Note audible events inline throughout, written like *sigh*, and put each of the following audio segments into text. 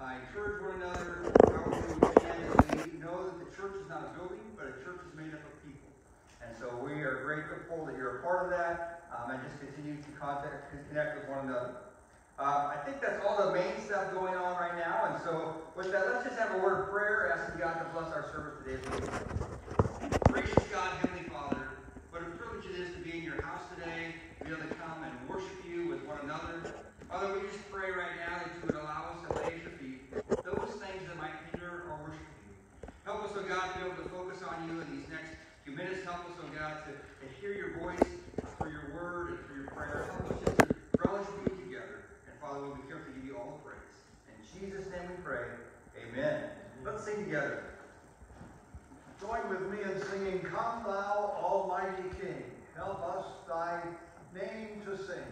uh, encourage one another, however we can, as we know that the church is not a building, but a church is made up of people. And so we are grateful that you're a part of that, um, and just continue to contact, connect with one another. Um, I think that's all the main stuff going on right now, and so with that, let's just have a word of prayer, asking God to bless our service today. Gracious God, Heavenly Father, what a privilege it is to be in your house today, to be able to come and worship you with one another. Father, we just pray right now that you would allow us to lay at your feet those things that might hinder our worship of you. Help us, oh God, be able to focus on you in these next few minutes. Help us, oh God, to, to hear your voice for your word and for your prayer. Help us just to relish together. And Father, we'll be careful to give you all the praise. In Jesus' name we pray. Amen. Let's sing together. Join with me in singing, Come Thou Almighty King, help us thy name to sing.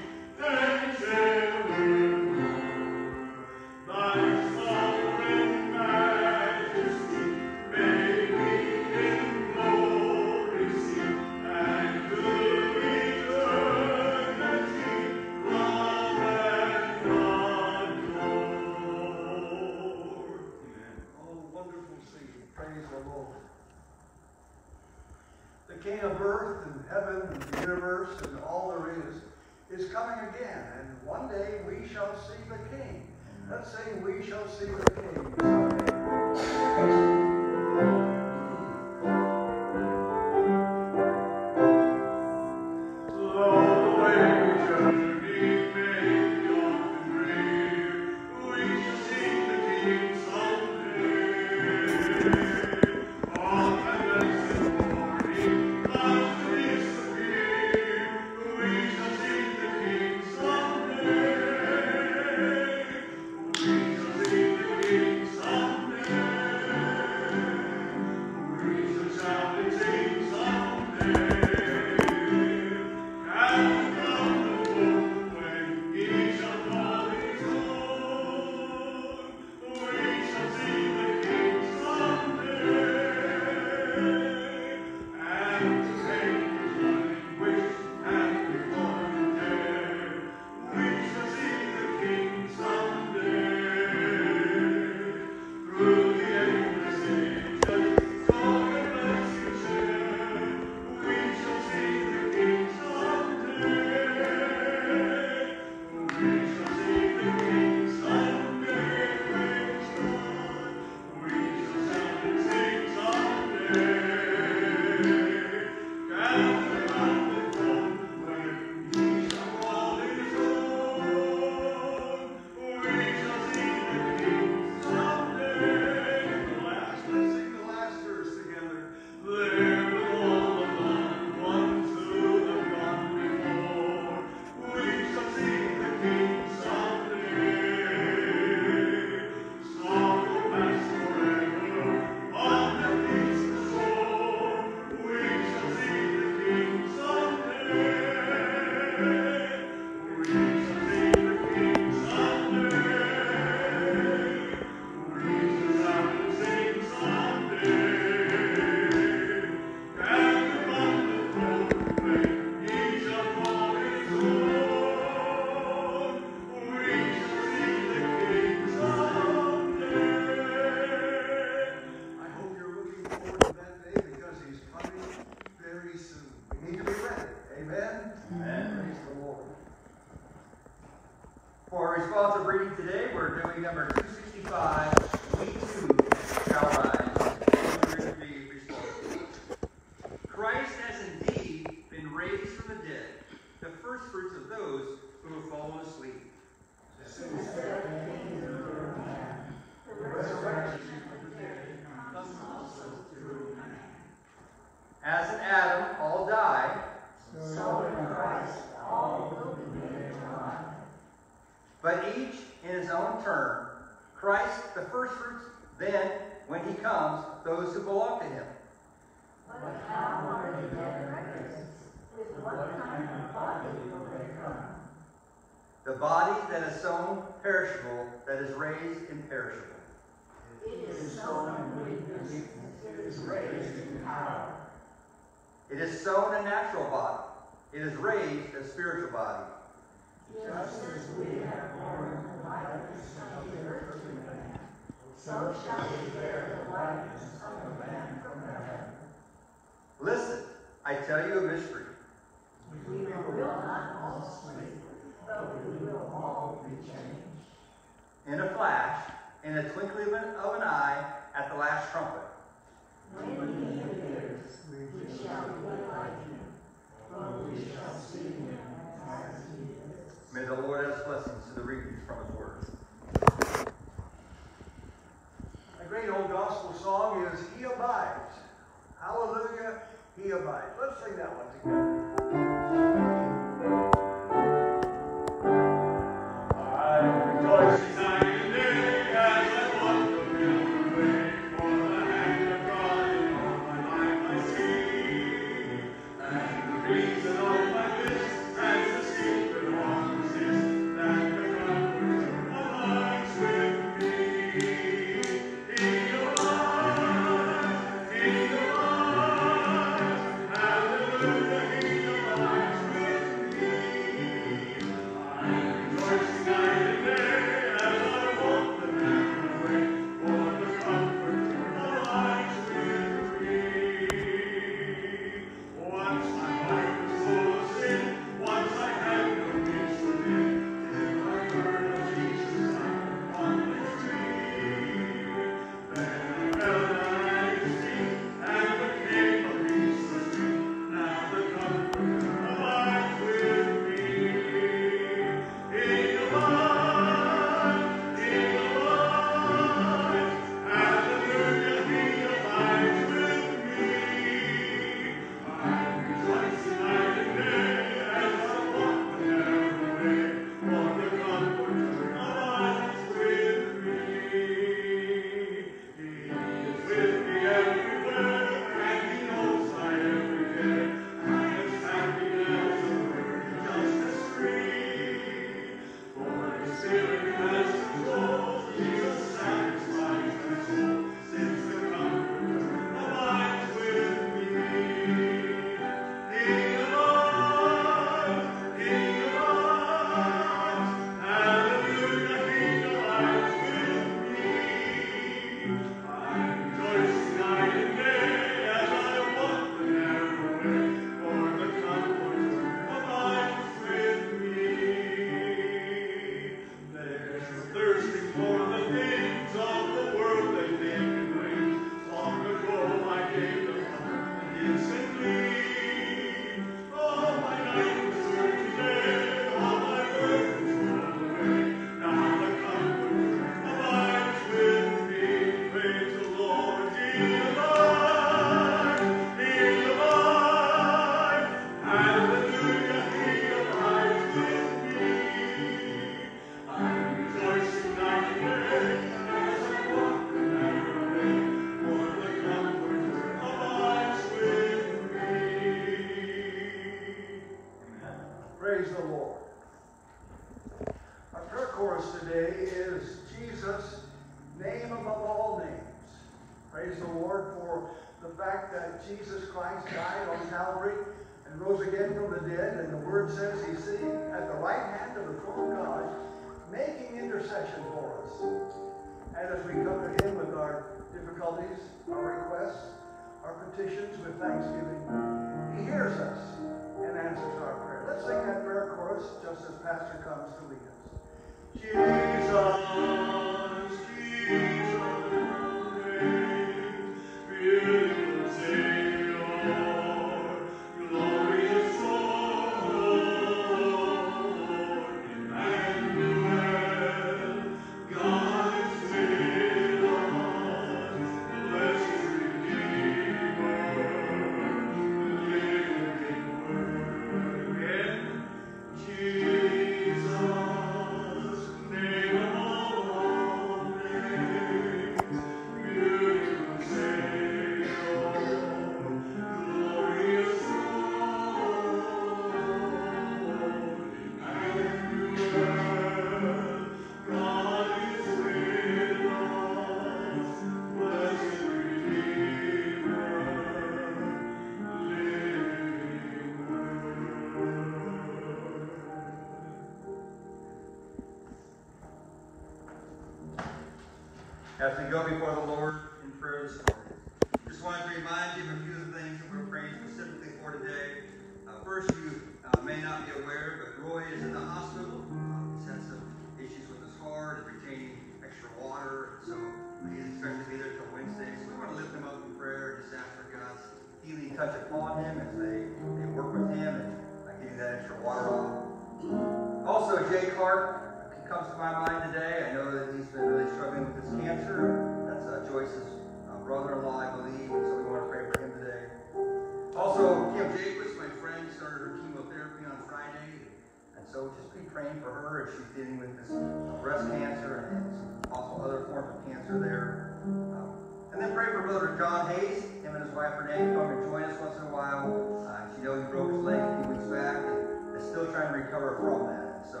So just be praying for her as she's dealing with this breast cancer and also other forms of cancer there. Um, and then pray for Brother John Hayes. Him and his wife Renee come and join us once in a while. Uh, she knows he broke his leg a few weeks back and is still trying to recover from that. And so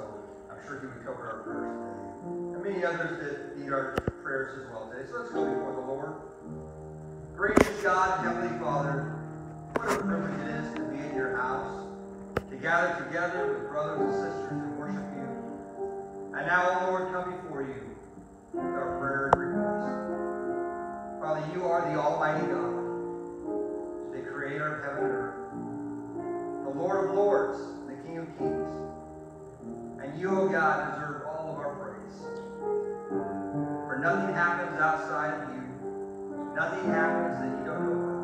I'm sure he would cover our prayers today. And many others that need our prayers as well today. So let's go before the Lord. Gracious God, Heavenly Father, what a privilege it is to be in your house, gather together with brothers and sisters and worship you. And now, O Lord, come before you with our prayer and request. Father, you are the Almighty God, the Creator of heaven and earth, the Lord of lords, the King of kings. And you, O God, deserve all of our praise. For nothing happens outside of you. Nothing happens that you don't know about.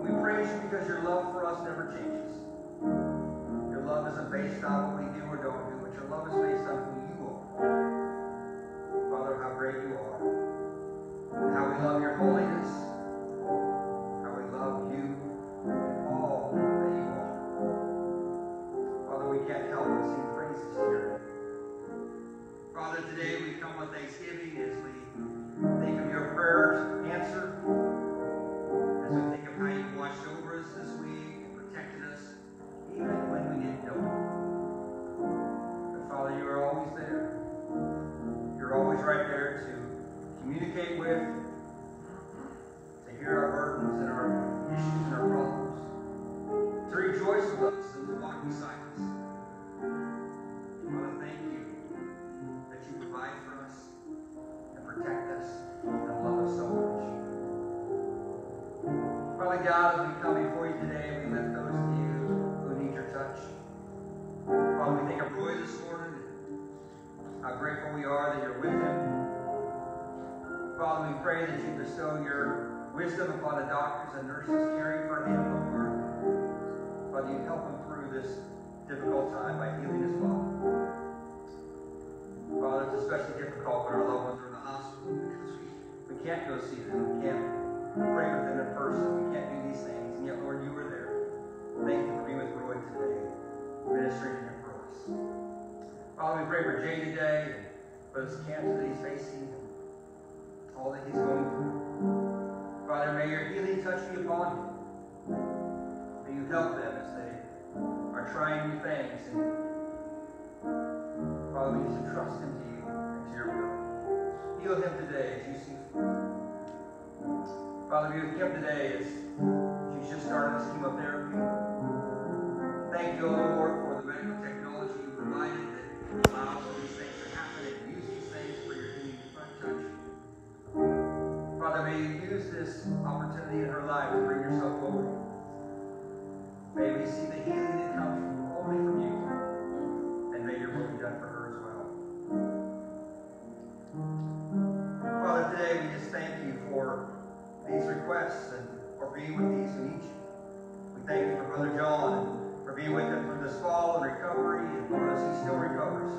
And we praise you because your love for us never changes. Your love isn't based on what we do or don't do, but your love is based on who you are. Father, how great you are. And how we love your holiness. How we love you and all that you are. Father, we can't help but sing praises to your name. Father, today right there to communicate with, to hear our burdens and our issues and our problems, to rejoice with us and to walk beside pray that you bestow your wisdom upon the doctors and nurses caring for him, Lord. Father, you help him through this difficult time by healing his body. Father, it's especially difficult when our loved ones are in the hospital because we, we can't go see them. We can't pray with them in person. We can't do these things. And yet, Lord, you were there. Thank you for being with Roy today, ministering to him for us. Father, we pray for Jay today for this cancer that he's facing, all that he's going through. Father, may your healing touch be upon him. May you help them as they are trying new things. Father, we just trust him to you and to your will. Heal him today as you see fit. Father, be with him today as she's just started this chemotherapy. Thank you, Lord, for the medical technology you provided that allows in her life to bring yourself glory. May we see the healing that comes only from you. And may your will be done for her as well. Father, today we just thank you for these requests and for being with these who each. We thank you for Brother John and for being with him through this fall and recovery, and Lord, as he still recovers,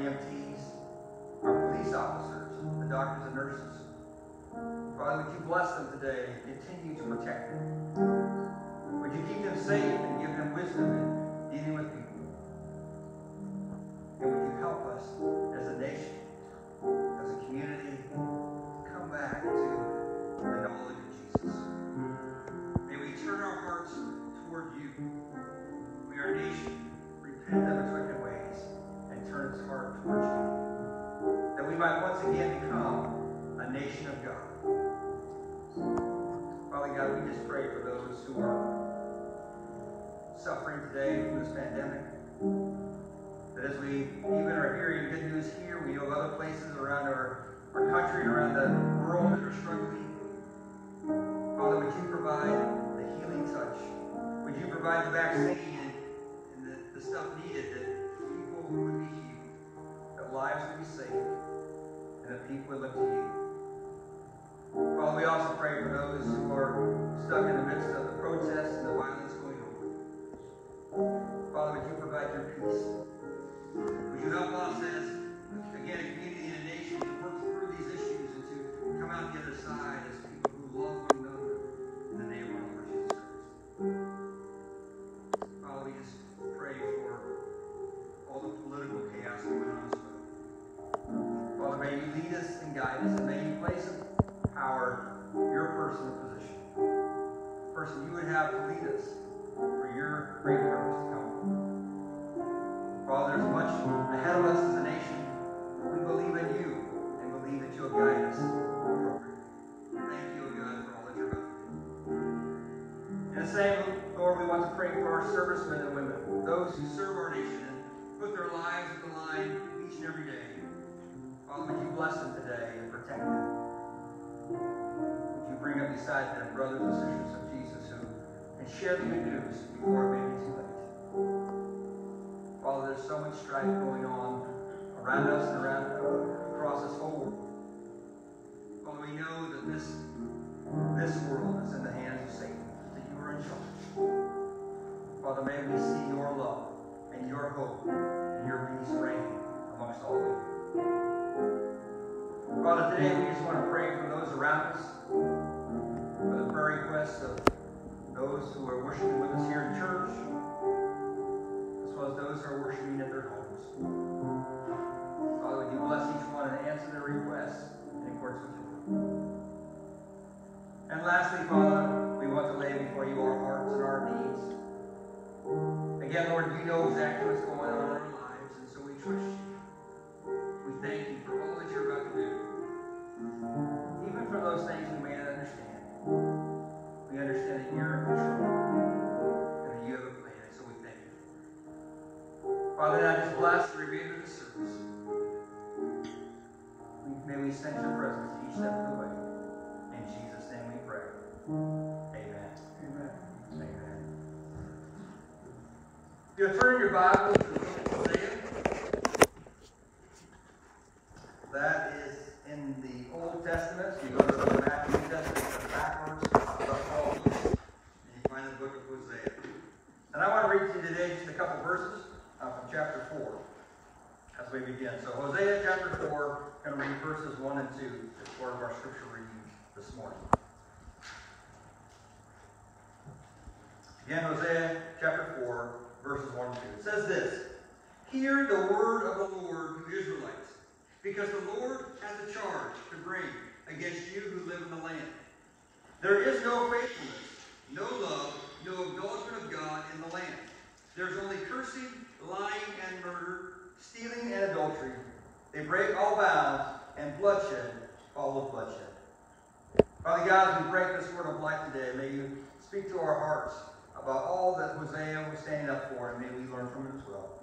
EMTs, our police officers, the doctors and nurses. Father, would you bless them today and continue to protect them? Would you keep them safe and give them wisdom in dealing with people? And would you help us as a nation, as a community, to come back to the knowledge of Jesus? May we turn our hearts toward you. We are a nation, repent of its wicked heart towards you. That we might once again become a nation of God. Father God, we just pray for those who are suffering today from this pandemic. That as we even are hearing good news here, we know of other places around our, our country and around the world that are struggling. Father, would you provide the healing touch? Would you provide the vaccine and, and the, the stuff needed that people would be lives would be saved, and that people would look to you? Father, we also pray for those who are stuck in the midst of the protests and the violence going on. Father, would you provide your peace? Would you help us as, again, a community and a nation to work through these issues and to come out the other side as people who love one another in the name of our Lord Jesus Christ? Father, we just pray for all the political chaos going on. Father, may you lead us and guide us, and may you place in power your person in position. Person you would have to lead us for your great purpose to come. Father, there's much ahead of us as a nation. Share the good news before it may be too late? Father, there's so much strife going on around us and around across this whole world. Father, we know that this this world is in the hands of Satan, that you are in charge. Father, may we see your love and your hope and your peace reign amongst all of you. Father, today we just want to pray for those around us, for the prayer requests of those who are worshiping with us here in church, as well as those who are worshiping at their homes. Father, would you bless each one and answer their requests in accordance with your will. And lastly, Father, we want to lay before you our hearts and our needs. Again, Lord, you know exactly what's going on in our lives, and so we trust you. We thank you for all that you're about to do. Even for those things we may not understand. We understand that you're Father, now just bless the remainder of the service. May we sense your presence each step of the way. In Jesus' name we pray. Amen. Amen. Amen. You'll turn your Bibles to the book of. That is in the Old Testament. So you go to the Matthew Testament and backwards, about Paul, and you find the book of Hosea. And I want to read to you today just a couple verses uh, from chapter 4 as we begin. So Hosea chapter 4, going to read verses 1 and 2 as part of our scripture reading this morning. Again, Hosea chapter 4, verses 1 and 2. It says this Hear the word of the Lord, you Israelites. because the Lord has a charge to bring against you who live in the land. There is no faithfulness, no love, no acknowledgement of God in the land. There's only cursing, lying, and murder, stealing, and adultery. They break all bounds, and bloodshed follows bloodshed. Father God, as we break this word of life today, may you speak to our hearts about all that Hosea was standing up for, and may we learn from it as well.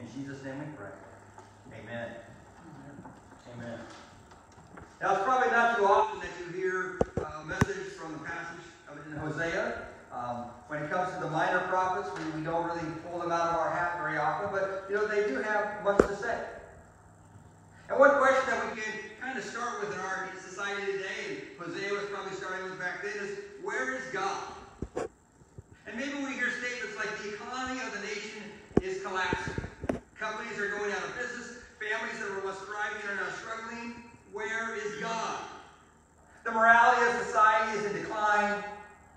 In Jesus' name we pray. Amen. Amen. Now, it's probably not too often that you hear a message from the passage in Hosea. Um, when it comes to the minor prophets, we, we don't really pull them out of our hat very often, but you know they do have much to say. And one question that we can kind of start with in our society today, and Hosea was probably starting with back then, is where is God? And maybe we hear statements like the economy of the nation is collapsing. Companies are going out of business. Families that were once thriving are now struggling. Where is God? The morality of society is in decline.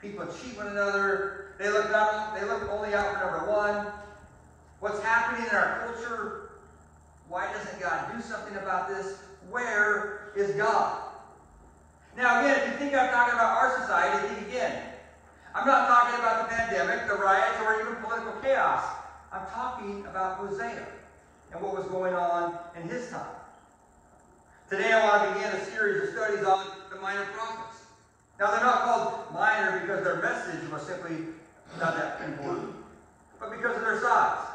People cheat one another. They look up, they look only out for number one. What's happening in our culture? Why doesn't God do something about this? Where is God? Now, again, if you think I'm talking about our society, think again. I'm not talking about the pandemic, the riots, or even political chaos. I'm talking about Hosea and what was going on in his time. Today I want to begin a series of studies on the minor prophets. Now they're not called minor because their message was simply not that important, but because of their size.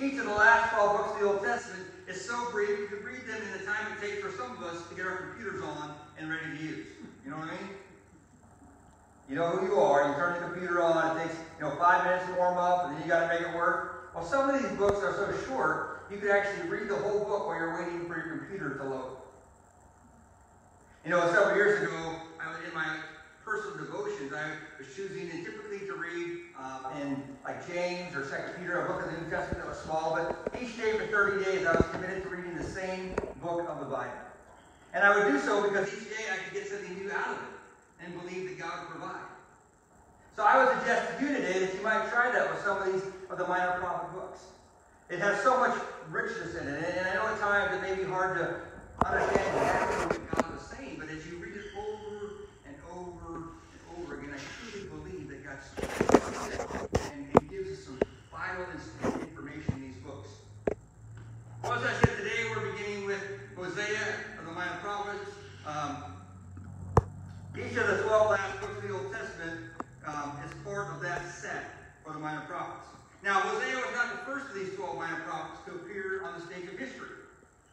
Each of the last 12 books of the Old Testament is so brief you could read them in the time it takes for some of us to get our computers on and ready to use. You know what I mean? You know who you are. You turn the computer on. It takes you know five minutes to warm up, and then you got to make it work. Well, some of these books are so short you could actually read the whole book while you're waiting for your computer to load. You know, several years ago, I was in my personal devotions. I was choosing typically to read um, in like James or Second Peter, a book of the New Testament that was small, but each day for 30 days I was committed to reading the same book of the Bible. And I would do so because each day I could get something new out of it and believe that God would provide. So I would suggest to you today that you might try that with some of these of the minor prophet books. It has so much richness in it, and I know at times it may be hard to understand exactly what God Said today, we're beginning with Hosea of the minor prophets. Um, each of the 12 last books of the Old Testament um, is part of that set for the minor prophets. Now, Hosea was not the first of these 12 minor prophets to appear on the stage of history.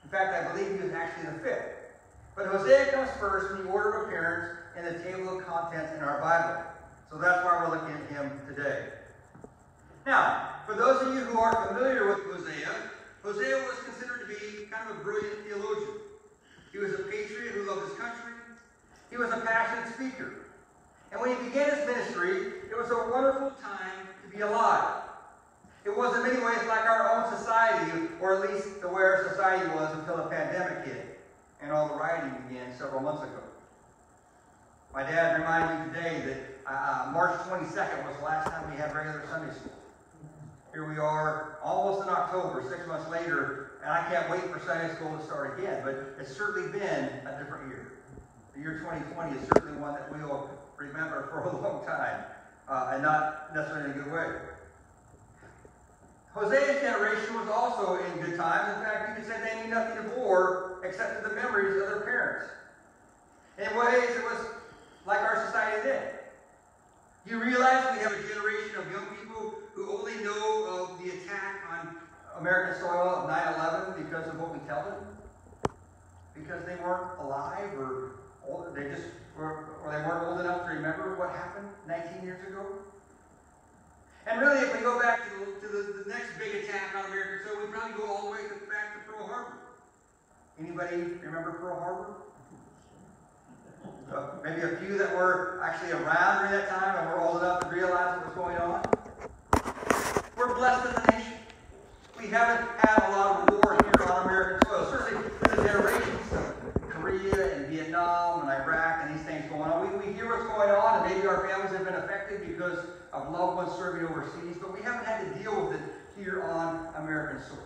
In fact, I believe he was actually the fifth. But Hosea comes first in the order of appearance in the table of contents in our Bible. So that's why we're looking at him today. Now, for those of you who are familiar with Hosea, Hosea was considered to be kind of a brilliant theologian. He was a patriot who loved his country. He was a passionate speaker. And when he began his ministry, it was a wonderful time to be alive. It was in many ways like our own society, or at least the way our society was until the pandemic hit and all the rioting began several months ago. My dad reminded me today that uh, March 22nd was the last time we had regular Sunday school. Here we are, almost in October, six months later, and I can't wait for Sunday school to start again, but it's certainly been a different year. The year 2020 is certainly one that we'll remember for a *laughs* long time, uh, and not necessarily in a good way. Hosea's generation was also in good times. In fact, you could say they knew nothing of war except for the memories of their parents. In ways, it was like our society then. You realize we have a generation of young people only know of the attack on American soil of 9-11 because of what we tell them? Because they weren't alive or old, they just were, or they weren't old enough to remember what happened 19 years ago? And really, if we go back to, the, to the, the next big attack on American soil, we probably go all the way to, back to Pearl Harbor. Anybody remember Pearl Harbor? Uh, maybe a few that were actually around during that time and were old enough to realize what was going on. We're blessed as a nation. We haven't had a lot of war here on American soil. Certainly, in the generations of Korea and Vietnam and Iraq and these things going on, we, we hear what's going on, and maybe our families have been affected because of loved ones serving overseas, but we haven't had to deal with it here on American soil.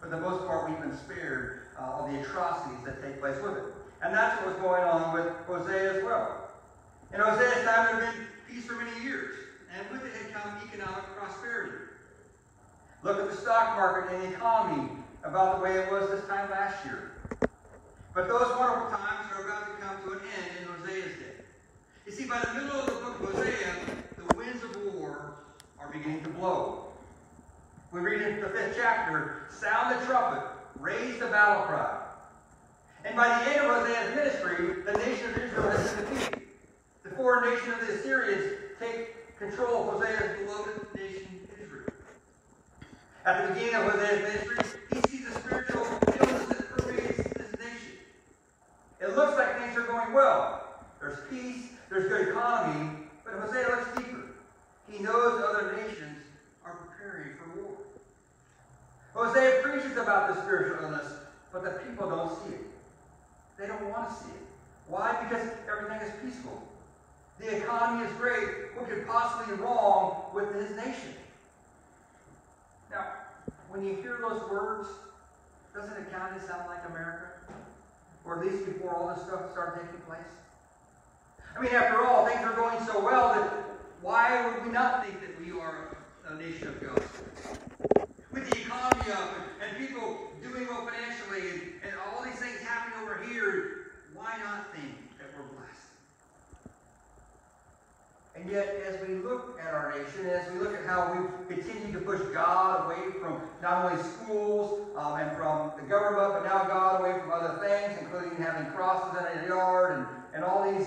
For the most part, we've been spared uh, of the atrocities that take place with it. And that's what was going on with Hosea as well. In Hosea's time, there had been peace for many years, and with it had come economic prosperity. Look at the stock market and the economy about the way it was this time last year. But those wonderful times are about to come to an end in Hosea's day. You see, by the middle of the book of Hosea, the winds of war are beginning to blow. We read in the fifth chapter, sound the trumpet, raise the battle cry. And by the end of Hosea's ministry, the nation of Israel has been defeated. The foreign nation of the Assyrians take control of Hosea's beloved nation, Israel. At the beginning of Hosea's ministry, he sees a spiritual illness that permeates this nation. It looks like things are going well. There's peace, there's good economy, but Hosea looks deeper. He knows other nations are preparing for war. Hosea preaches about the spiritual illness, but the people don't see it. They don't want to see it. Why? Because everything is peaceful. The economy is great. What could possibly be wrong with his nation? Now, when you hear those words, doesn't it kind of sound like America? Or at least before all this stuff started taking place? I mean, after all, things are going so well that why would we not think that we are a nation of God? With the economy up and, and people doing well financially and, and all these things happening over here, why not think that we're blessed? And yet, as we look at our nation, as we look at how we continue to push God away from not only schools um, and from the government, but now God away from other things, including having crosses in our yard and, and all these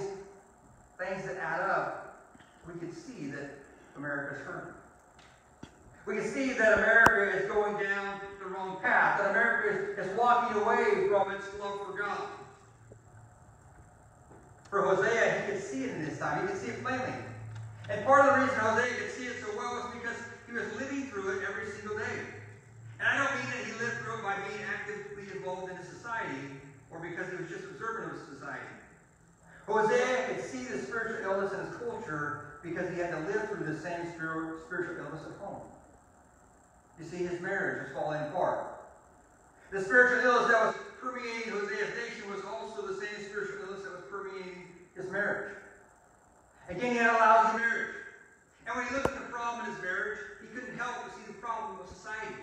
things that add up, we can see that America's hurting. We can see that America is going down the wrong path, that America is, is walking away from its love for God. For Hosea, he could see it in his time. He could see it plainly. And part of the reason Hosea could see it so well was because he was living through it every single day. And I don't mean that he lived through it by being actively involved in society or because he was just observant of society. Hosea could see the spiritual illness in his culture because he had to live through the same spiritual illness at home. You see, his marriage was falling apart. The spiritual illness that was permeating Hosea's nation was also the same spiritual illness that was permeating his marriage. Again, he had a lousy marriage. And when he looked at the problem in his marriage, he couldn't help but see the problem of society.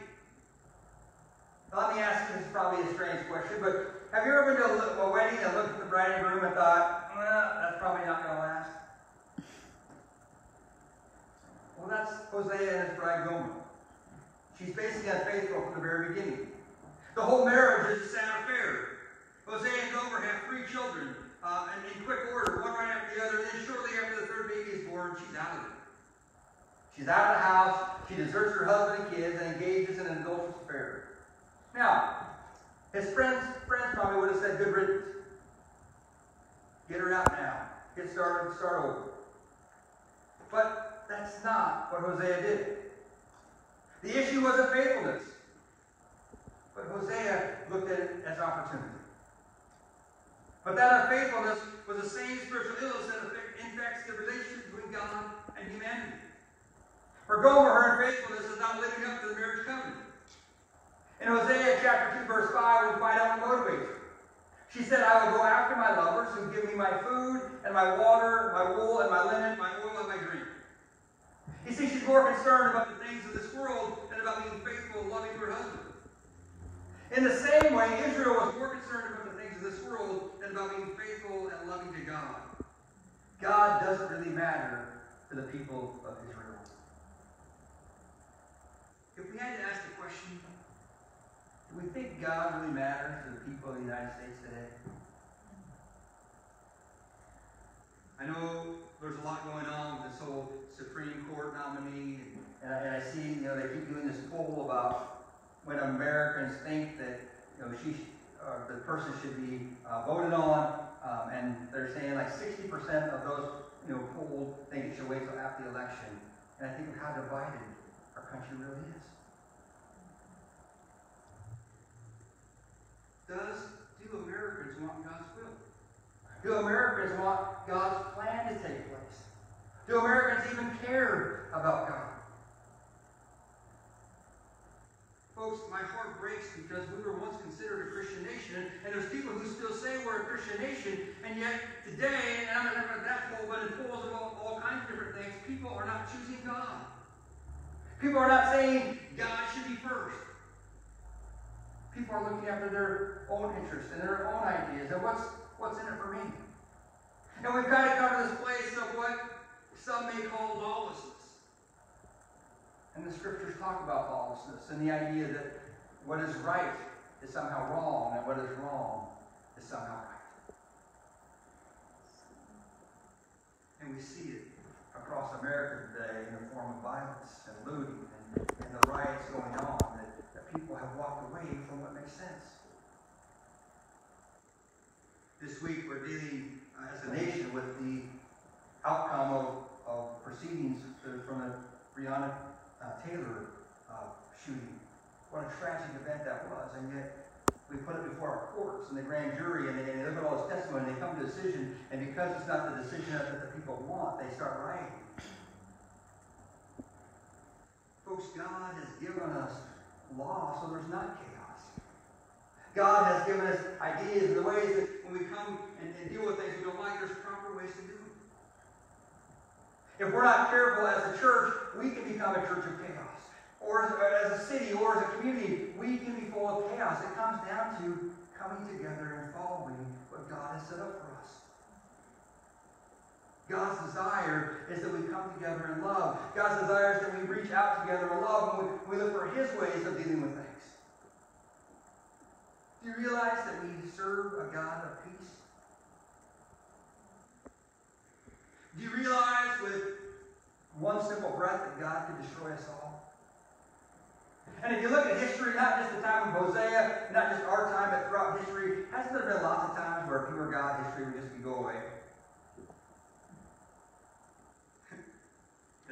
Let me ask you, this is probably a strange question, but have you ever been to a, wedding and looked at the bride and groom and thought, that's probably not going to last? Well, that's Hosea and his bride Gomer. She's basically unfaithful from the very beginning. The whole marriage is a sad affair. Hosea and Gomer have three children uh, in, in quick order, one right after the other, and then shortly after the third baby is born, she's out of it. She's out of the house, she deserts her husband and kids, and engages in an adulterous affair. Now, his friends, friends probably would have said, good riddance. Get her out now. Get started, start over. But that's not what Hosea did. The issue wasn't faithfulness. But Hosea looked at it as opportunity. But that unfaithfulness was the same spiritual illness that infects the relationship between God and humanity. For Gomer, her unfaithfulness is not living up to the marriage covenant. In Hosea chapter 2, verse 5, we find out what motivates her. She said, I will go after my lovers who give me my food and my water, my wool and my linen, my oil and my drink. You see, she's more concerned about the things of this world than about being faithful and loving her husband. In the same way, Israel was more concerned about this world than about being faithful and loving to God. God doesn't really matter to the people of Israel. If we had to ask the question, do we think God really matters to the people of the United States today? I know there's a lot going on with this whole Supreme Court nominee, and I, and I see, you know, they keep doing this poll about when Americans think that, you know, she, uh, the person should be uh, voted on, um, and they're saying like 60% of those, you know, polled think it should wait till after the election. And I think of how divided our country really is. Does do Americans want God's will? Do Americans want God's plan to take place? Do Americans even care about God? Folks, my heart breaks because we were once considered a Christian nation, and there's people who still say we're a Christian nation, and yet today, and I'm not at that poll, but in polls of all, all kinds of different things, people are not choosing God. People are not saying God should be first. People are looking after their own interests and their own ideas and what's what's in it for me. And we've got to come to this place of what some may call lawlessness. And the scriptures talk about lawlessness and the idea that what is right is somehow wrong and what is wrong is somehow right. And we see it across America today in the form of violence and looting and, and the riots going on that, that people have walked away from what makes sense. This week we're dealing uh, as a nation with the outcome of, of proceedings from the Breonna Taylor uh, shooting. What a tragic event that was, and yet we put it before our courts and the grand jury, and they, and they look at all this testimony, and they come to a decision, and because it's not the decision that the people want, they start rioting. Folks, God has given us law so there's not chaos. God has given us ideas and the ways that when we come and, and deal with things we don't like, there's proper ways to do it. If we're not careful as a church, we can become a church of chaos. Or as, a city or as a community, we can be full of chaos. It comes down to coming together and following what God has set up for us. God's desire is that we come together in love. God's desire is that we reach out together in love and we look for His ways of dealing with things. Do you realize that we serve a God of peace? Do you realize with one simple breath that God could destroy us all? And if you look at history, not just the time of Hosea, not just our time, but throughout history, hasn't there been lots of times where pure God history would just go away? *laughs*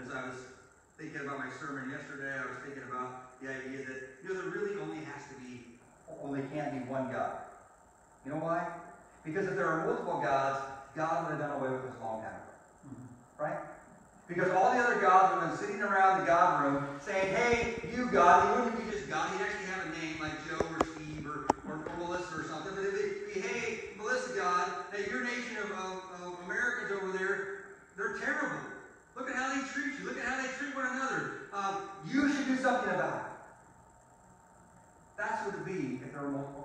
As I was thinking about my sermon yesterday, I was thinking about the idea that, you know, there really only has to be, only can be one God. You know why? Because if there are multiple gods, God would have done away with us long time ago. Right? Because all the other gods have been sitting around the God room saying, hey, you God, he wouldn't be just God, he'd actually have a name like Joe or Steve or, or, or Melissa or something, but it'd be, hey, Melissa God, hey, your nation of, of, of Americans over there, they're terrible. Look at how they treat you. Look at how they treat one another. Um, you should do something about it. That's what it would be if there were multiple.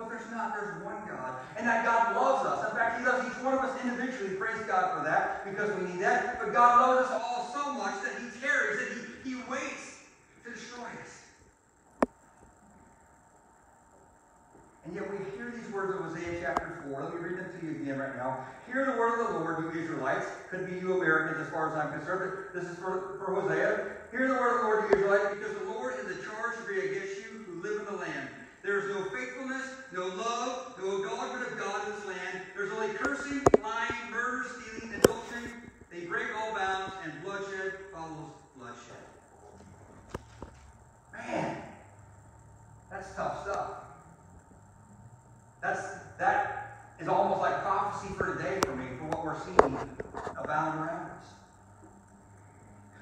But there's not. There's one God. And that God loves us. In fact, He loves each one of us individually. Praise God for that, because we need that. But God loves us all so much that He tarries, that He, he waits to destroy us. And yet we hear these words of Hosea chapter 4. Let me read them to you again right now. Hear the word of the Lord, you Israelites. Could be you Americans as far as I'm concerned, but this is for, for Hosea. Hear the word of the Lord, you Israelites, because the Lord is in charge to be against you who live in the land. There is no faithfulness, no love, no acknowledgement of God in this land. There's only cursing, lying, murder, stealing, adultery. They break all bounds, and bloodshed follows bloodshed. Man, that's tough stuff. That's that is almost like prophecy for today for me, for what we're seeing abound around us.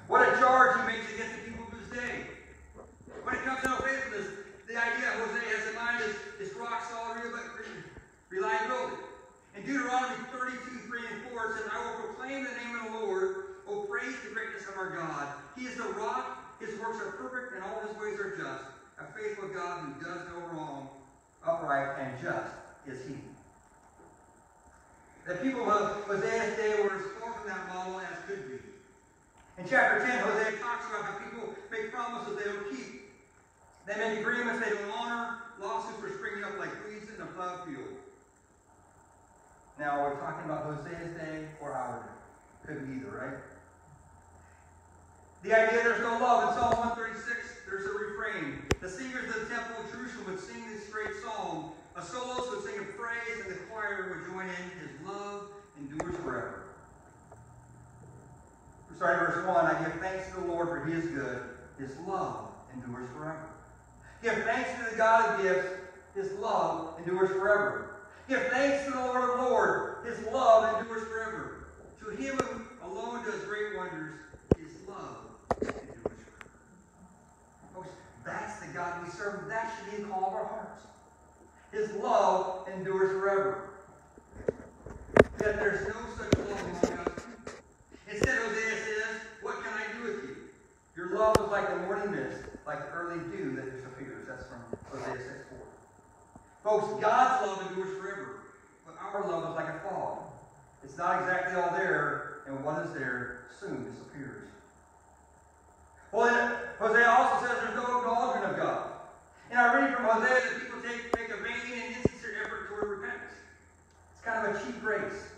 What a charge he makes against the people of his day. When it comes to faithfulness, the idea Hosea has in mind is, is rock solid reliability. In Deuteronomy 32, 3 and 4, it says, I will proclaim the name of the Lord. Oh, praise the greatness of our God. He is the rock. His works are perfect, and all his ways are just. A faithful God who does no wrong, upright and just is he. The people of Hosea's day were as far from that model as could be. In chapter 10, Hosea talks about how people make promises they don't keep. They make agreements they don't honor. Lawsuits are springing up like weeds in a plowed field. Now, we're talking about Hosea's day or our day. Could be either, right? The idea there's no love. In Psalm 136, there's a refrain. The singers of the temple of Jerusalem would sing this great psalm. A soloist would sing a praise, and the choir would join in. His love endures forever. Starting verse 1, I give thanks to the Lord for his good. His love endures forever. Give thanks to the God of gifts. His love endures forever. Give thanks to the Lord of Lords. His love endures forever. To him alone does great wonders, love endures forever. God we serve, that should be the call of our hearts. His love endures forever. Yet there's no such love among us. Instead, Hosea says, What can I do with you? Your love is like the morning mist, like the early dew that disappears. That's from Hosea 6 4. Folks, God's love endures forever, but our love is like a fog. It's not exactly all there, and what is there soon disappears. Well, Hosea also says there's no acknowledgement of God. And I read from Hosea that people take, make a vain and insincere effort toward repentance. It's kind of a cheap grace.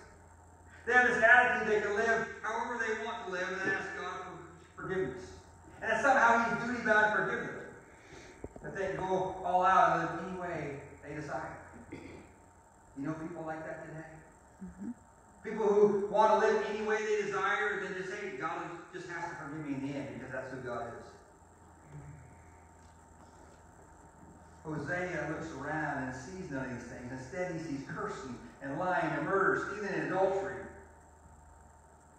They have this attitude they can live however they want to live and ask God for forgiveness. And that somehow He's duty bound to forgive them. That they can go all out and live any way they decide. You know people like that today? Mm-hmm. People who want to live any way they desire and then just say, God just has to forgive me in the end because that's who God is. Hosea looks around and sees none of these things. Instead, he sees cursing and lying and murder, stealing and adultery.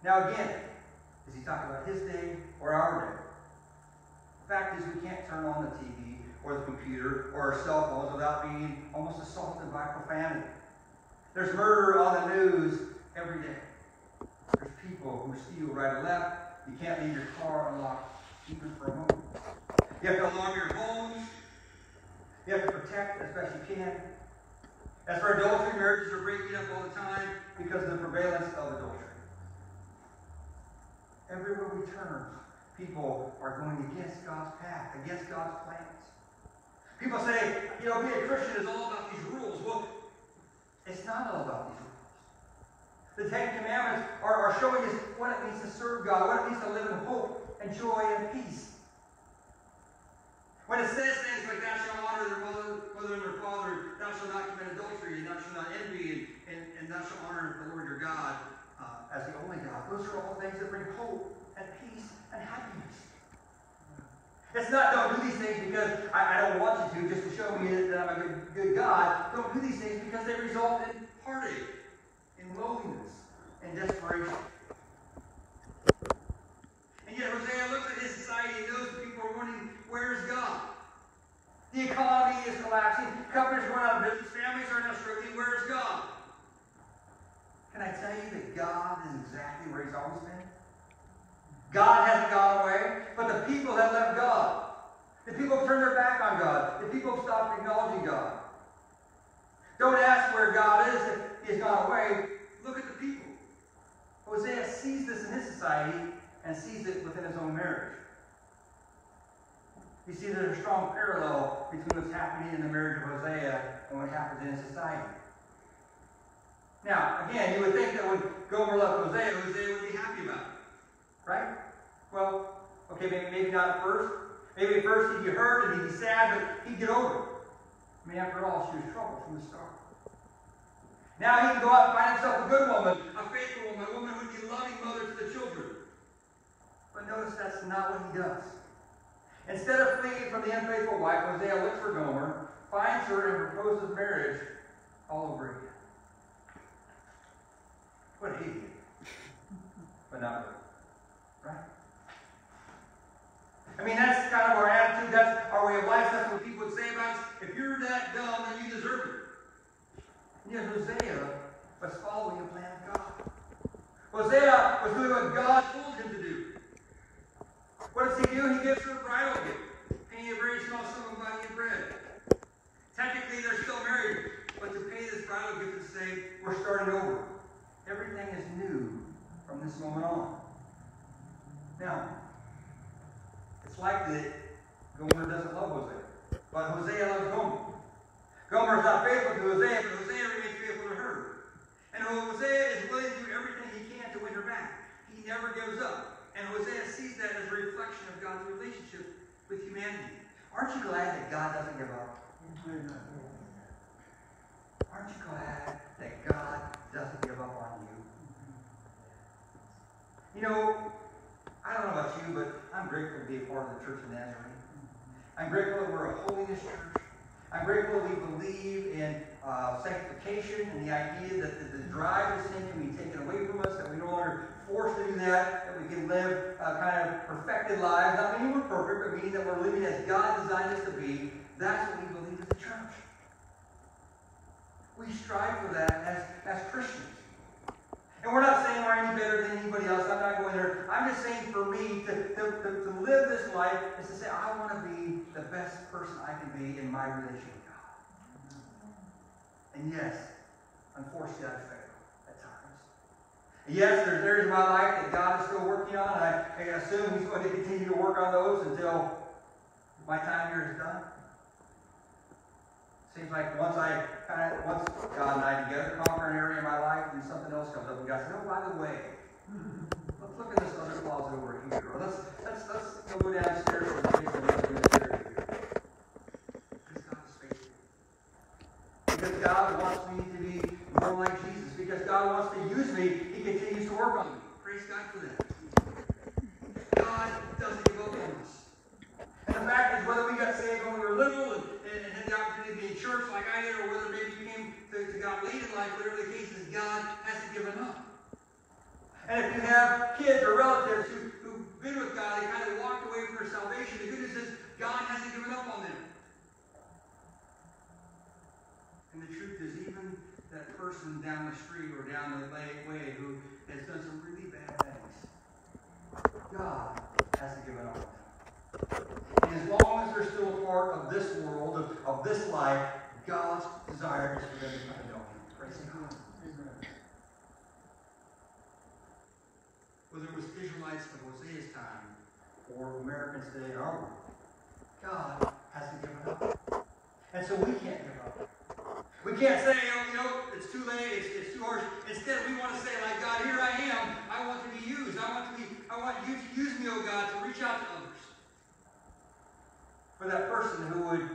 Now, again, is he talking about his day or our day? The fact is, we can't turn on the TV or the computer or our cell phones without being almost assaulted by profanity. There's murder on the news every day. There's people who steal right and left. You can't leave your car unlocked even for a moment. You have to alarm your homes. You have to protect as best you can. As for adultery, marriages are breaking up all the time because of the prevalence of adultery. Everywhere we turn, people are going against God's path, against God's plans. People say, you know, being a Christian is all about these rules. Well, it's not all about these rules. The Ten Commandments are, are showing us what it means to serve God, what it means to live in hope and joy and peace. When it says things like, thou shalt honor their mother, mother and their father, thou shalt not commit adultery, and thou shalt not envy, and, and, and thou shalt honor the Lord your God uh, as the only God, those are all things that bring hope and peace and happiness. It's not don't do these things because I, I don't want you to, just to show me that I'm a good, good God. Don't do these things because they result in heartache, in loneliness, and desperation. And yet Hosea looks at his society and knows that people are wondering, where is God? The economy is collapsing. Companies are going out of business. Families are now struggling. Where is God? Can I tell you that God is exactly where He's always been? God hasn't gone away, but the people have left God. The people have turned their back on God. The people have stopped acknowledging God. Don't ask where God is has gone away. Look at the people. Hosea sees this in his society and sees it within his own marriage. You see, there's a strong parallel between what's happening in the marriage of Hosea and what happens in his society. Now, again, you would think that when Gomer left Hosea, Hosea would be happy about it. Right? Well, okay, maybe, maybe not at first. Maybe at first he'd be hurt and he'd be sad, but he'd get over it. I mean, after all, she was troubled from the start. Now he can go out and find himself a good woman, a faithful woman, a woman who would be loving mother to the children. But notice that's not what he does. Instead of fleeing from the unfaithful wife, Hosea looks for Gomer, finds her, and proposes marriage all over again. What an idiot. *laughs* But not really. Right? I mean, that's kind of our attitude, that's our way of life, that's what people would say about us. If you're that dumb, then you deserve it. Yet Hosea was following the plan of God. Hosea was doing what God told him to do. What does he do? He gives her a bridal gift, paying a very small sum of money and bread. Technically, they're still married, but to pay this bridal gift and say, we're starting over. Everything is new from this moment on. Now, it's likely that Gomer doesn't love Hosea, but Hosea loves Gomer. Gomer is not faithful to Hosea, but Hosea remains faithful to her. And Hosea is willing to do everything he can to win her back. He never gives up. And Hosea sees that as a reflection of God's relationship with humanity. Aren't you glad that God doesn't give up? Aren't you glad that God doesn't give up on you? You know, I don't know about you, but I'm grateful to be a part of the Church of Nazarene. I'm grateful that we're a holiness church. I'm grateful we believe in uh, sanctification and the idea that the, the drive to sin can be taken away from us, that we no longer forced to do that, that we can live uh, kind of perfected lives, not meaning we're perfect, but meaning that we're living as God designed us to be. That's what we believe as a church. We strive for that as, as Christians. And we're not saying we're any better than anybody else. I'm not going there. I'm just saying for me to, to, to, to live this life is to say, I want to be the best person I can be in my relationship with God. And yes, unfortunately, I fail at times. Yes, there's areas of my life that God is still working on, and I, I assume He's going to continue to work on those until my time here is done. Seems like once I kind of, once God and I together conquer an area of my life, and something else comes up, and God says, oh, by the way, hmm, let's look at this other clause over here. Or let's, let's, let's go downstairs and do this area here. Because God is faithful. Because God wants me to be more like Jesus. Because God wants to use me, He continues to work on me. Praise God for that. God doesn't give up on us. And the fact is, whether we got saved when we were little and, had the opportunity to be in church like I did, or whether maybe you came to, to God late in life, whatever the case is, God hasn't given up. And if you have kids or relatives who, who've been with God, they kind of walked away from their salvation, the good news is God hasn't given up on them. And the truth is, even that person down the street or down the way who has done some really bad things, God hasn't given up on them. And as long as they're still a part of this world, of, of this life, God's desire is for them to come to know Him. Praise God. Whether it was Israelites of Hosea's time or Americans today in our world, God hasn't given up. And so we can't give up. We can't say, oh, you know, it's too late, it's, it's too harsh. Instead, we want to say, like God, here I am. I want to be used. I want to be, I want you to use me, oh God, to reach out to others. For that person who would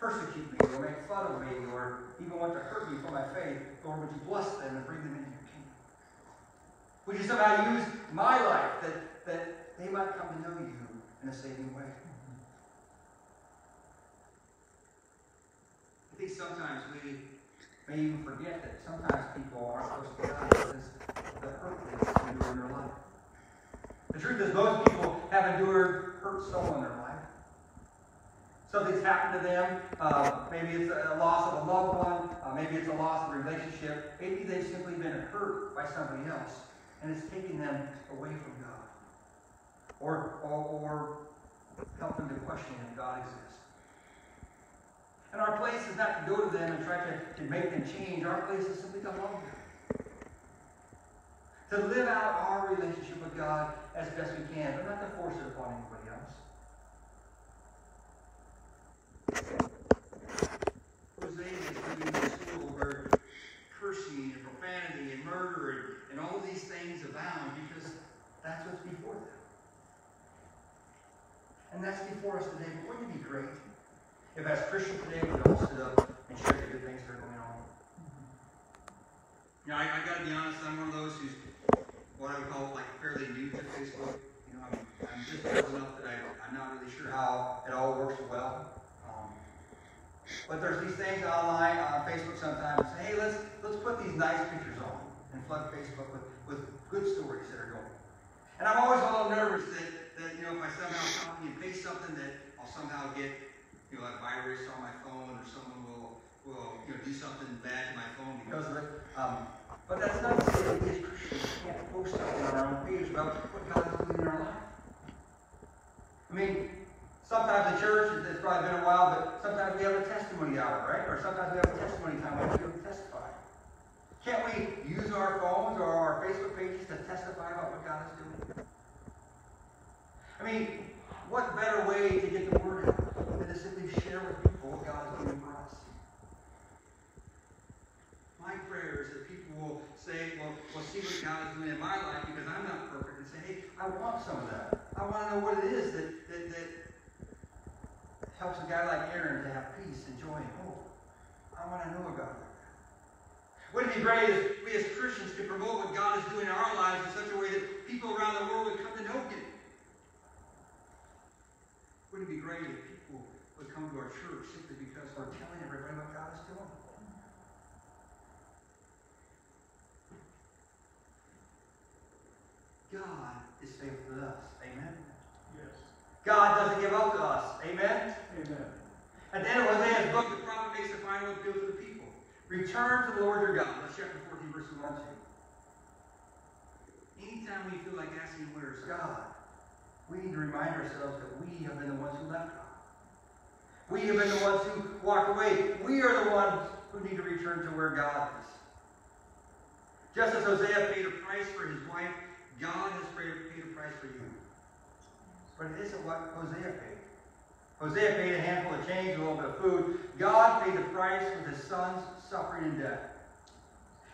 persecute me or make fun of me or even want to hurt me for my faith, Lord, would you bless them and bring them into your kingdom? Would you somehow use my life that, that they might come to know you in a saving way? I think sometimes we may even forget that sometimes people aren't supposed to die because the hurt they've endured in their life. The truth is, most people have endured hurt so in their life. Something's happened to them. Uh, maybe it's a loss of a loved one. Uh, maybe it's a loss of a relationship. Maybe they've simply been hurt by somebody else, and it's taking them away from God, or or, or help them to question if God exists. And our place is not to go to them and try to, to make them change. Our place is simply to love them. To live out our relationship with God as best we can, but not to force it upon anybody else. Hosea is in a school where cursing and profanity and murder and, and all these things abound because that's what's before them. And that's before us today. But wouldn't it be great if as Christians today we all stood up and shared the good things that are going on? You I, I gotta be honest, I'm one of those who's what I would call like fairly new to Facebook. You know, I'm, I'm just old enough that I, I'm not really sure how it all works well. But there's these things online on Facebook sometimes. Say, hey, let's let's put these nice pictures on and flood Facebook with, with good stories that are going. And I'm always a little nervous that, that you know if I somehow copy and paste something that I'll somehow get you know a virus on my phone or someone will will you know do something bad to my phone because of it. Um, but that's not to say that we as Christians can't post something on our own page about what God is doing in our life. I mean, sometimes the church, it's probably been a while, but sometimes we have a testimony hour, right? Or sometimes we have a testimony time when we testify. Can't we use our phones or our Facebook pages to testify about what God is doing? I mean, what better way to get the word out than to simply share with people what God is doing for us? My prayer is that people will say, well, well, see what God is doing in my life because I'm not perfect, and say, hey, I want some of that. I want to know what it is that, that, that helps a guy like Aaron to have peace and joy and hope. I want to know about that. Wouldn't it be great if we as Christians could promote what God is doing in our lives in such a way that people around the world would come to know Him? Wouldn't it be great if people would come to our church simply because we're telling everybody what God is doing? is faithful to us. Amen? Yes. God doesn't give up to us. Amen? Amen. At the end of Hosea's book, the prophet makes a final appeal to the people. Return to the Lord your God. That's chapter 14, verses 1 and 2. Anytime we feel like asking, where's God? We need to remind ourselves that we have been the ones who left God. We have been the ones who walked away. We are the ones who need to return to where God is. Just as Hosea paid a price for his wife, God has paid a price for you. But it isn't what Hosea paid. Hosea paid a handful of change, a little bit of food. God paid the price with his son's suffering and death.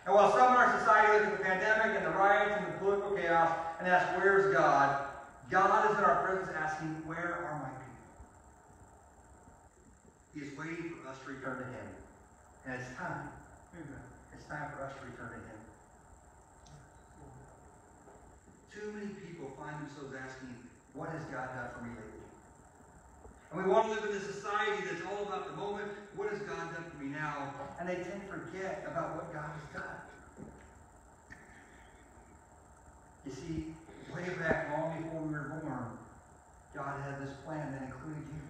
And while some in our society look at the pandemic and the riots and the political chaos and ask, where's God? God is in our presence asking, where are my people? He is waiting for us to return to him. And it's time. It's time for us to return to him. Too many people find themselves asking, what has God done for me lately? And we want to live in a society that's all about the moment. What has God done for me now? And they tend to forget about what God has done. You see, way back long before we were born, God had this plan that included you.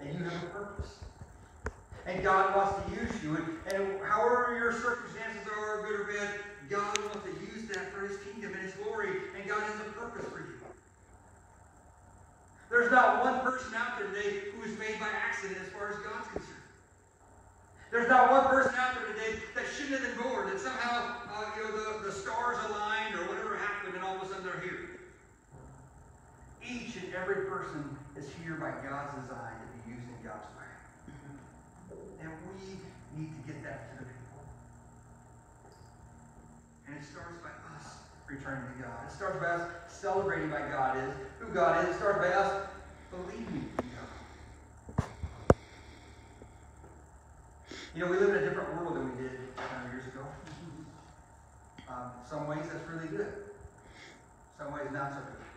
And you have a purpose. And God wants to use you. And, and however your circumstances are, good or bad, God wants to use that for his kingdom and his glory. And God has a purpose for you. There's not one person out there today who is made by accident as far as God's concerned. There's not one person out there today that shouldn't have been born, that somehow, uh, you know, the, the stars aligned or whatever happened and all of a sudden they're here. Each and every person is here by God's design to be used in God's plan. And we need to get that to the people. And it starts by returning to God. It starts by us celebrating by God is, who God is. It starts by us believing in God. You know, we live in a different world than we did 100 years ago. Um, some ways that's really good. Some ways not so good.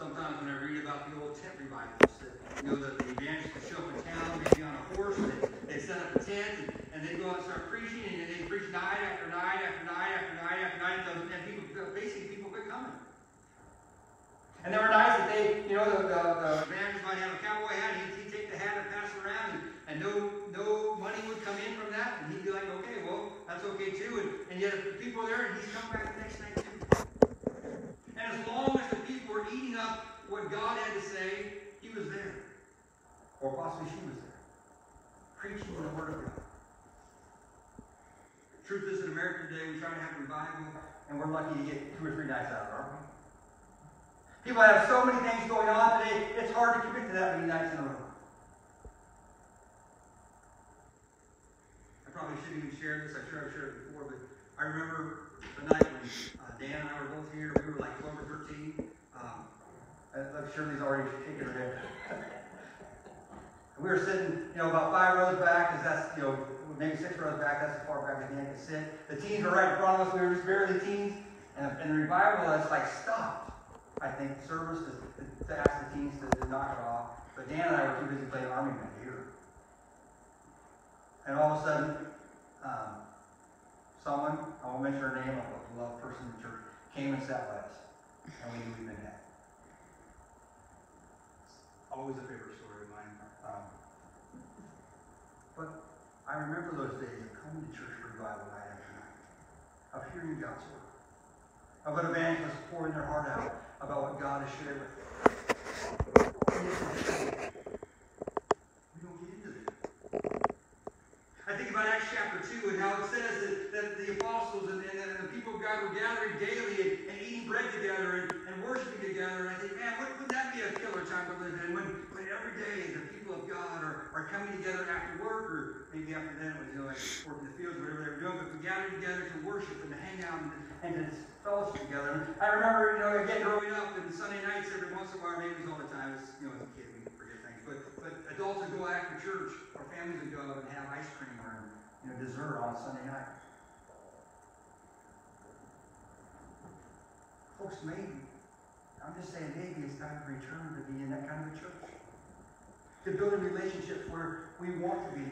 Sometimes when I read about the old tent revivals, that, you know, that the evangelists show up in town, maybe on a horse, and they, set up a tent, and, and they go out and start preaching, and they preach night after night after night after night after night, until, and people, basically people quit coming. And there were nights that they, you know, the, the, the evangelist might have a cowboy hat, he'd, he'd take the hat and pass it around, and, and no, no money would come in from that, and he'd be like, okay, well, that's okay too, and, and yet if the people are there, and he's coming back the next night. As long as the people were eating up what God had to say, he was there. Or possibly she was there. Preaching the word of God. The truth is, in America today, we try to have a revival, and we're lucky to get two or three nights out of it, aren't we? People have so many things going on today, it's hard to commit to that many nights in a row. I probably shouldn't even share this. I'm sure I've shared it before, but I remember the night when Dan and I were both here. We were like 12 or 13. Um, I'm sure he's already shaking her head. we were sitting, you know, about five rows back, because that's, you know, maybe six rows back. That's as far back as Dan could sit. The teens were right in front of us. We were just barely teens. And, and the revival has like stopped. I think service to, to, ask the teens to, to knock it off. But Dan and I were too busy playing Army Men here. And all of a sudden, um, someone, I won't mention her name, a beloved person in the church, came and sat by us. And we knew we'd been had. Always a favorite story of mine. Um, but I remember those days of coming to church for revival night after night, of hearing God's word, of an evangelist pouring their heart out about what God has shared with them. We don't get into that. I think about Acts chapter 2 and how it says that, that the apostles and, and, and the people of God were gathering daily and, and eating bread together and, and worshiping together. And I think, man, wouldn't, wouldn't that be a killer time to live in? When, when every day the people of God are, are coming together after work, or maybe after that, when you know, like working the fields, or whatever they were doing, but to gather together to worship and to hang out and, and to fellowship together. And I remember, you know, again, growing up, and Sunday nights every once in a while, maybe it was all the time, it's, you know, as a kid, we forget things, but, but adults would go after church, or families would go and have ice cream you know, dessert on Sunday night. Folks, maybe, I'm just saying, maybe it's time to return to be in that kind of a church. To build relationships where we want to be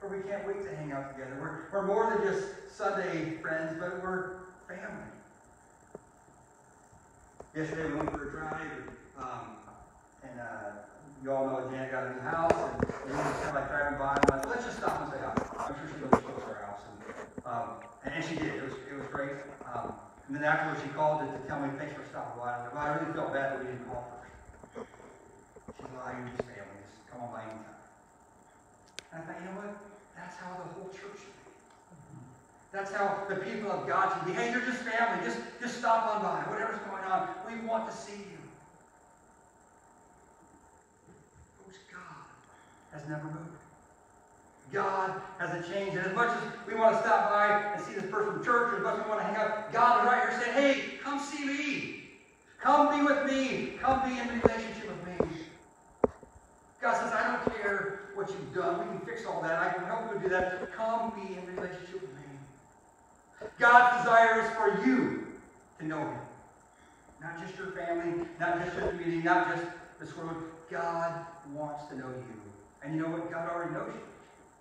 where we can't wait to hang out together. We're, we're more than just Sunday friends, but we're family. yesterday we went for a drive, and, um, and, uh, you all know Janet got a new house, and we were just kind of like driving by, and I'm like, let's just stop and say hi. I'm sure she knows close to our house, and, um, and, she did, it was, it was great. Um, and then afterwards, she called to, to tell me, thanks for stopping by, I I really felt bad that we didn't call first. She's like, you're just family, just come on by anytime. And I thought, you know what? That's how the whole church should be. That's how the people of God should be. Hey, you're just family. Just, just stop on by. Whatever's going on, we want to see you. Folks, God has never moved. God hasn't changed. And as much as we want to stop by and see this person from church, as much as we want to hang out, God is right here saying, hey, come see me. Come be with me. Come be in relationship with me. God says, I don't care what you've done. We can fix all that. I can help you do that. Come be in relationship with me. God's desire is for you to know Him. Not just your family, not just your community, not just this world. God wants to know you. And you know what? God already knows you.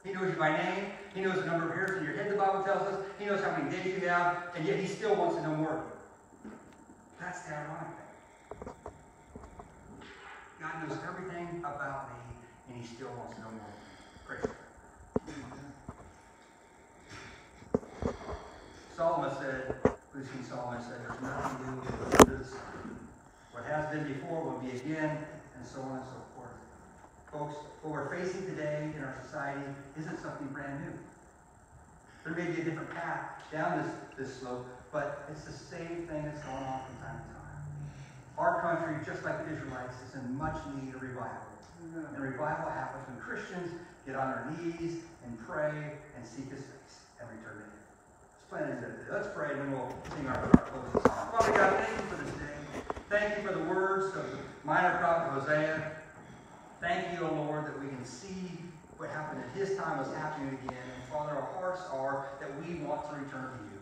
He knows you by name. He knows the number of hairs in your head, the Bible tells us. He knows how many days you have, and yet He still wants to know more of you. That's the ironic thing. God knows everything about me, and He still wants to know more. Praise God. Solomon said, who's King Solomon said, there's nothing new the sun. What has been before will be again, and so on and so forth. Folks, what we're facing today in our society isn't something brand new. There may be a different path down this, this slope, but it's the same thing that's going on from time to time. Our country, just like the Israelites, is in much need of revival. Mm-hmm. And revival happens when Christians get on their knees and pray and seek His face and return to Him. Let's plan that. Let's pray and then we'll sing our, our closing song. Father God, thank you for this day. Thank you for the words of the minor prophet Hosea. Thank you, O Lord, that we can see what happened at his time is happening again. And Father, our hearts are that we want to return to you.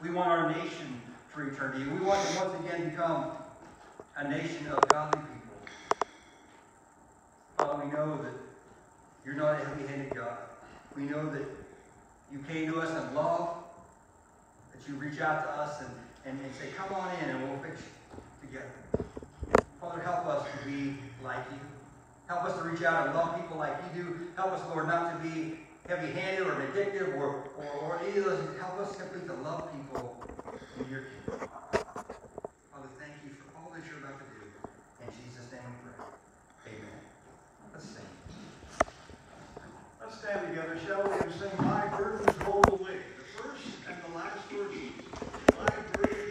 We want our nation to return to you. We want to once again become a nation of godly people. Father, we know that you're not a heavy-handed God. We know that you came to us in love, that you reach out to us and, and, and say, come on in and we'll fix you together. Father, help us to be like you. Help us to reach out and love people like you do. Help us, Lord, not to be heavy-handed or vindictive or, or, or any of those. Help us simply to love people in your kingdom. Father, thank you for all that you're about to do. In Jesus' name we pray. Amen. Let's sing. Let's stand together, shall we, and sing My Burdens Roll Away. The first and the last verses. My burdens